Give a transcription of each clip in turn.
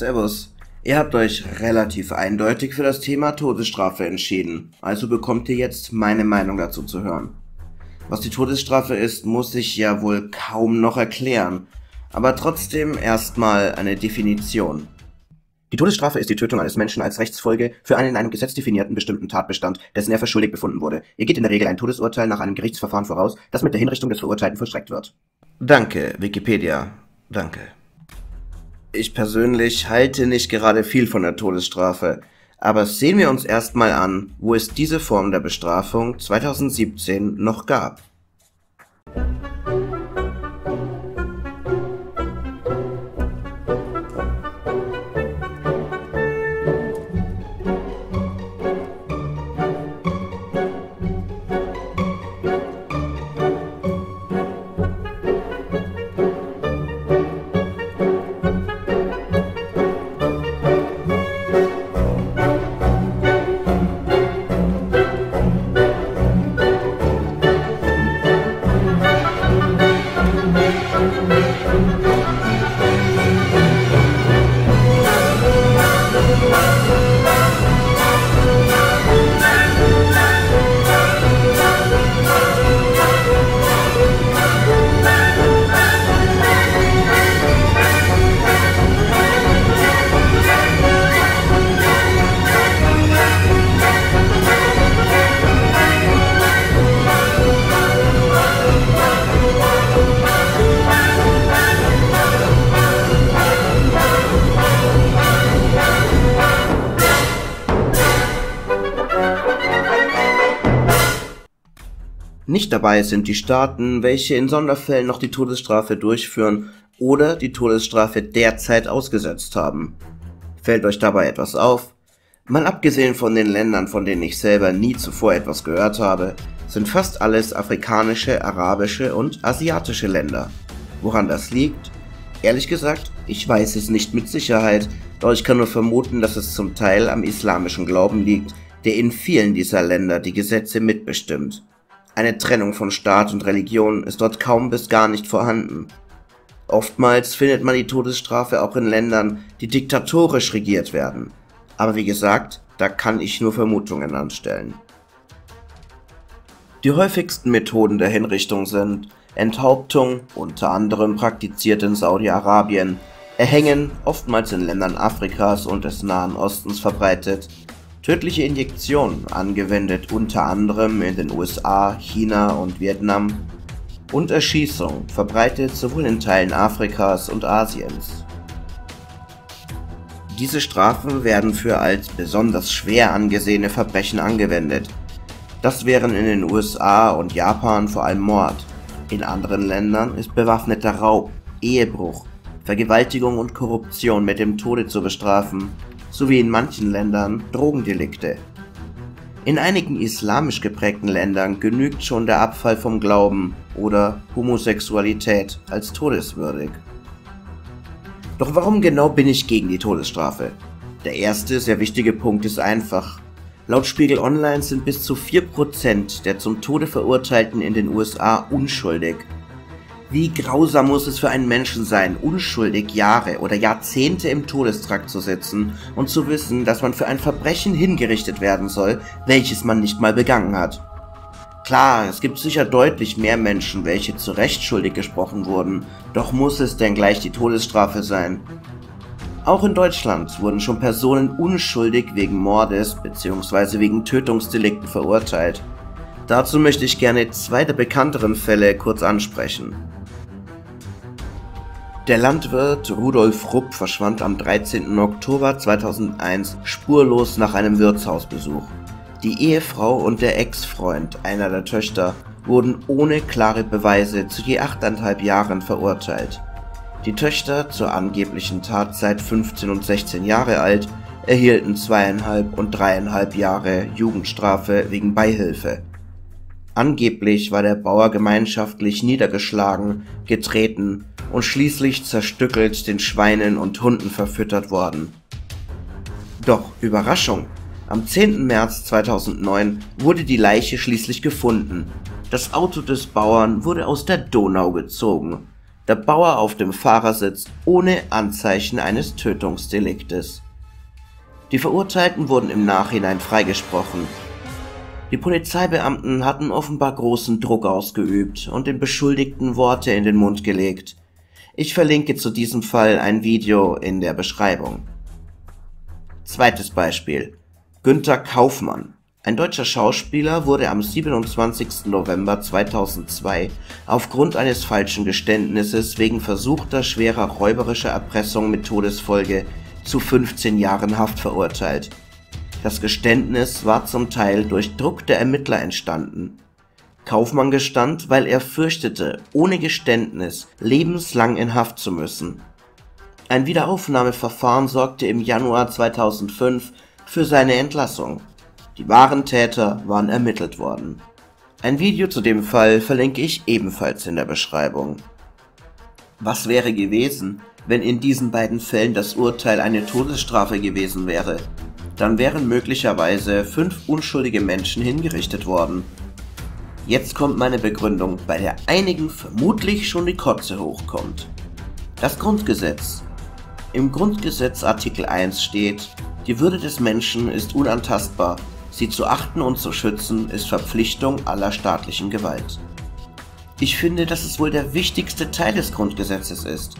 Servus. Ihr habt euch relativ eindeutig für das Thema Todesstrafe entschieden, also bekommt ihr jetzt meine Meinung dazu zu hören. Was die Todesstrafe ist, muss ich ja wohl kaum noch erklären, aber trotzdem erstmal eine Definition. Die Todesstrafe ist die Tötung eines Menschen als Rechtsfolge für einen in einem Gesetz definierten bestimmten Tatbestand, dessen er für schuldig befunden wurde. Ihr geht in der Regel ein Todesurteil nach einem Gerichtsverfahren voraus, das mit der Hinrichtung des Verurteilten vollstreckt wird. Danke, Wikipedia. Danke. Ich persönlich halte nicht gerade viel von der Todesstrafe, aber sehen wir uns erstmal an, wo es diese Form der Bestrafung 2017 noch gab. Nicht dabei sind die Staaten, welche in Sonderfällen noch die Todesstrafe durchführen oder die Todesstrafe derzeit ausgesetzt haben. Fällt euch dabei etwas auf? Mal abgesehen von den Ländern, von denen ich selber nie zuvor etwas gehört habe, sind fast alles afrikanische, arabische und asiatische Länder. Woran das liegt? Ehrlich gesagt, ich weiß es nicht mit Sicherheit, doch ich kann nur vermuten, dass es zum Teil am islamischen Glauben liegt, der in vielen dieser Länder die Gesetze mitbestimmt. Eine Trennung von Staat und Religion ist dort kaum bis gar nicht vorhanden. Oftmals findet man die Todesstrafe auch in Ländern, die diktatorisch regiert werden. Aber wie gesagt, da kann ich nur Vermutungen anstellen. Die häufigsten Methoden der Hinrichtung sind Enthauptung, unter anderem praktiziert in Saudi-Arabien, Erhängen, oftmals in Ländern Afrikas und des Nahen Ostens verbreitet, Tödliche Injektion, angewendet unter anderem in den USA, China und Vietnam, und Erschießung, verbreitet sowohl in Teilen Afrikas und Asiens. Diese Strafen werden für als besonders schwer angesehene Verbrechen angewendet. Das wären in den USA und Japan vor allem Mord. In anderen Ländern ist bewaffneter Raub, Ehebruch, Vergewaltigung und Korruption mit dem Tode zu bestrafen sowie in manchen Ländern Drogendelikte. In einigen islamisch geprägten Ländern genügt schon der Abfall vom Glauben oder Homosexualität als todeswürdig. Doch warum genau bin ich gegen die Todesstrafe? Der erste sehr wichtige Punkt ist einfach. Laut Spiegel Online sind bis zu 4% der zum Tode Verurteilten in den USA unschuldig wie grausam muss es für einen Menschen sein, unschuldig Jahre oder Jahrzehnte im Todestrakt zu sitzen und zu wissen, dass man für ein Verbrechen hingerichtet werden soll, welches man nicht mal begangen hat. Klar, es gibt sicher deutlich mehr Menschen, welche zu Recht schuldig gesprochen wurden, doch muss es denn gleich die Todesstrafe sein? Auch in Deutschland wurden schon Personen unschuldig wegen Mordes bzw. wegen Tötungsdelikten verurteilt. Dazu möchte ich gerne zwei der bekannteren Fälle kurz ansprechen. Der Landwirt Rudolf Rupp verschwand am 13. Oktober 2001 spurlos nach einem Wirtshausbesuch. Die Ehefrau und der Ex-Freund einer der Töchter wurden ohne klare Beweise zu je 8,5 Jahren verurteilt. Die Töchter, zur angeblichen Tatzeit 15 und 16 Jahre alt, erhielten zweieinhalb und dreieinhalb Jahre Jugendstrafe wegen Beihilfe. Angeblich war der Bauer gemeinschaftlich niedergeschlagen, getreten und schließlich zerstückelt den Schweinen und Hunden verfüttert worden. Doch Überraschung! Am 10. März 2009 wurde die Leiche schließlich gefunden. Das Auto des Bauern wurde aus der Donau gezogen. der Bauer auf dem Fahrersitz ohne Anzeichen eines Tötungsdeliktes. Die Verurteilten wurden im Nachhinein freigesprochen. Die Polizeibeamten hatten offenbar großen Druck ausgeübt und den Beschuldigten Worte in den Mund gelegt. Ich verlinke zu diesem Fall ein Video in der Beschreibung. Zweites Beispiel. Günther Kaufmann. Ein deutscher Schauspieler wurde am 27. November 2002 aufgrund eines falschen Geständnisses wegen versuchter schwerer räuberischer Erpressung mit Todesfolge zu 15 Jahren Haft verurteilt. Das Geständnis war zum Teil durch Druck der Ermittler entstanden. Kaufmann gestand, weil er fürchtete, ohne Geständnis lebenslang in Haft zu müssen. Ein Wiederaufnahmeverfahren sorgte im Januar 2005 für seine Entlassung. Die wahren Täter waren ermittelt worden. Ein Video zu dem Fall verlinke ich ebenfalls in der Beschreibung. Was wäre gewesen, wenn in diesen beiden Fällen das Urteil eine Todesstrafe gewesen wäre? Dann wären möglicherweise fünf unschuldige Menschen hingerichtet worden. Jetzt kommt meine Begründung, bei der einigen vermutlich schon die Kotze hochkommt. Das Grundgesetz. Im Grundgesetz Artikel 1 steht, die Würde des Menschen ist unantastbar Sie zu achten und zu schützen ist Verpflichtung aller staatlichen Gewalt. Ich finde, dass es wohl der wichtigste Teil des Grundgesetzes ist.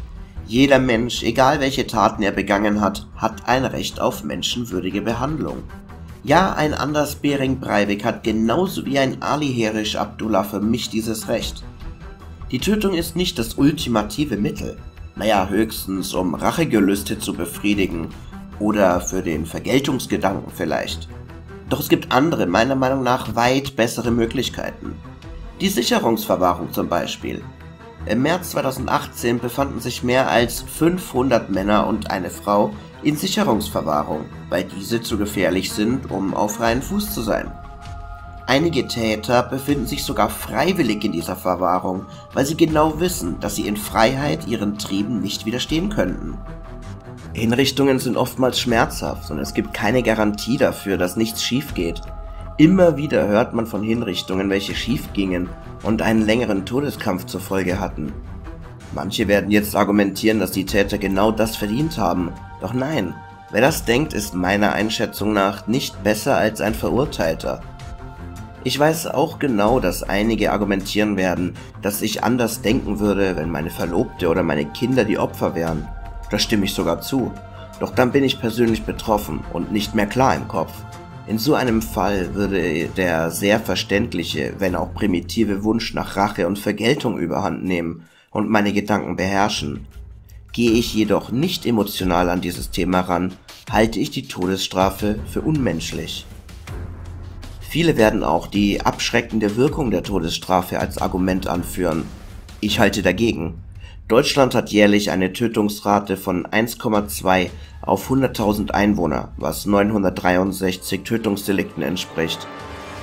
Jeder Mensch, egal welche Taten er begangen hat, hat ein Recht auf menschenwürdige Behandlung. Ja, ein Anders Bering Breivik hat genauso wie ein Ali Herisch Abdullah für mich dieses Recht. Die Tötung ist nicht das ultimative Mittel. Naja, höchstens um Rachegelüste zu befriedigen oder für den Vergeltungsgedanken vielleicht. Doch es gibt andere, meiner Meinung nach weit bessere Möglichkeiten. Die Sicherungsverwahrung zum Beispiel. Im März 2018 befanden sich mehr als 500 Männer und eine Frau in Sicherungsverwahrung, weil diese zu gefährlich sind, um auf freien Fuß zu sein. Einige Täter befinden sich sogar freiwillig in dieser Verwahrung, weil sie genau wissen, dass sie in Freiheit ihren Trieben nicht widerstehen könnten. Hinrichtungen sind oftmals schmerzhaft und es gibt keine Garantie dafür, dass nichts schief geht. Immer wieder hört man von Hinrichtungen, welche schief gingen und einen längeren Todeskampf zur Folge hatten. Manche werden jetzt argumentieren, dass die Täter genau das verdient haben. Doch nein, wer das denkt, ist meiner Einschätzung nach nicht besser als ein Verurteilter. Ich weiß auch genau, dass einige argumentieren werden, dass ich anders denken würde, wenn meine Verlobte oder meine Kinder die Opfer wären. Da stimme ich sogar zu. Doch dann bin ich persönlich betroffen und nicht mehr klar im Kopf. In so einem Fall würde der sehr verständliche, wenn auch primitive Wunsch nach Rache und Vergeltung überhand nehmen und meine Gedanken beherrschen. Gehe ich jedoch nicht emotional an dieses Thema ran, halte ich die Todesstrafe für unmenschlich. Viele werden auch die abschreckende Wirkung der Todesstrafe als Argument anführen. Ich halte dagegen. Deutschland hat jährlich eine Tötungsrate von 1,2 auf 100.000 Einwohner, was 963 Tötungsdelikten entspricht.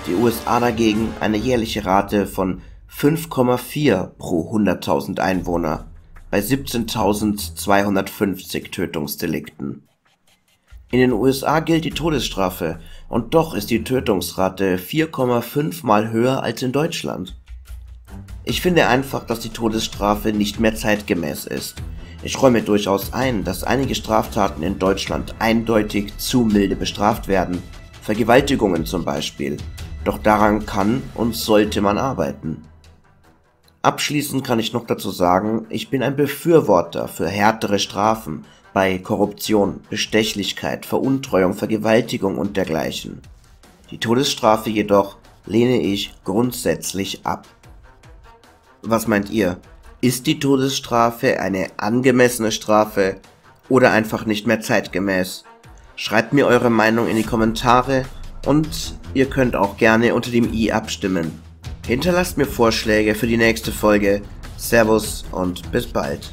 Die USA dagegen eine jährliche Rate von 5,4 pro 100.000 Einwohner bei 17.250 Tötungsdelikten. In den USA gilt die Todesstrafe und doch ist die Tötungsrate 4,5 mal höher als in Deutschland. Ich finde einfach, dass die Todesstrafe nicht mehr zeitgemäß ist. Ich räume durchaus ein, dass einige Straftaten in Deutschland eindeutig zu milde bestraft werden, Vergewaltigungen zum Beispiel, doch daran kann und sollte man arbeiten. Abschließend kann ich noch dazu sagen, ich bin ein Befürworter für härtere Strafen bei Korruption, Bestechlichkeit, Veruntreuung, Vergewaltigung und dergleichen. Die Todesstrafe jedoch lehne ich grundsätzlich ab. Was meint ihr? Ist die Todesstrafe eine angemessene Strafe oder einfach nicht mehr zeitgemäß? Schreibt mir eure Meinung in die Kommentare und ihr könnt auch gerne unter dem i abstimmen. Hinterlasst mir Vorschläge für die nächste Folge. Servus und bis bald.